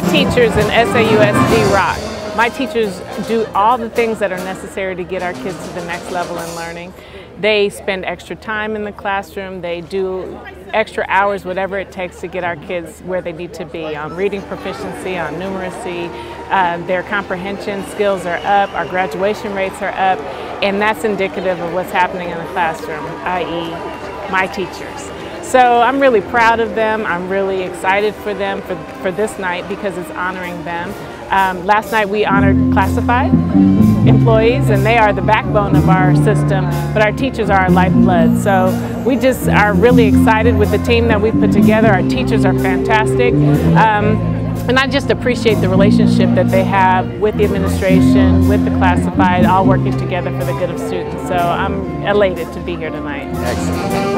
teachers in SAUSD rock. My teachers do all the things that are necessary to get our kids to the next level in learning. They spend extra time in the classroom, they do extra hours, whatever it takes to get our kids where they need to be on reading proficiency, on numeracy. Uh, their comprehension skills are up, our graduation rates are up, and that's indicative of what's happening in the classroom, i.e., my teachers. So I'm really proud of them. I'm really excited for them for, for this night because it's honoring them. Um, last night we honored classified employees and they are the backbone of our system, but our teachers are our lifeblood. So we just are really excited with the team that we put together. Our teachers are fantastic. Um, and I just appreciate the relationship that they have with the administration, with the classified, all working together for the good of students. So I'm elated to be here tonight. Excellent.